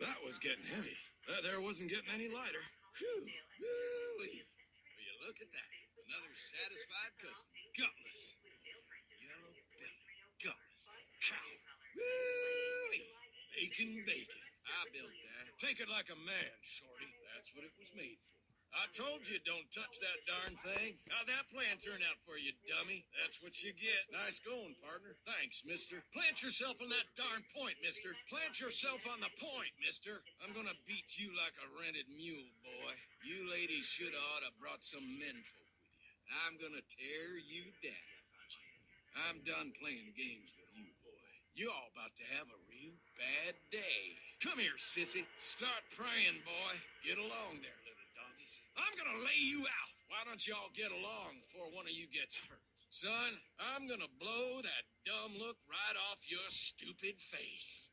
That was getting heavy. That there wasn't getting any lighter. Whew. Will you look at that? Another satisfied customer. Gutless. Yellow belly. Gutless. Cow. Woo-wee. Bacon, bacon. I built that. Take it like a man, Shorty. That's what it was made for. I told you don't touch that darn thing. How'd that plan turn out for you, dummy? That's what you get. Nice going, partner. Thanks, mister. Plant yourself on that darn point, mister. Plant yourself on the point, mister. I'm gonna beat you like a rented mule, boy. You ladies should ought to brought some menfolk with you. I'm gonna tear you down. I'm done playing games with you, boy. You all about to have a real bad day. Come here, sissy. Start praying, boy. Get along there, I'm gonna lay you out. Why don't y'all get along before one of you gets hurt? Son, I'm gonna blow that dumb look right off your stupid face.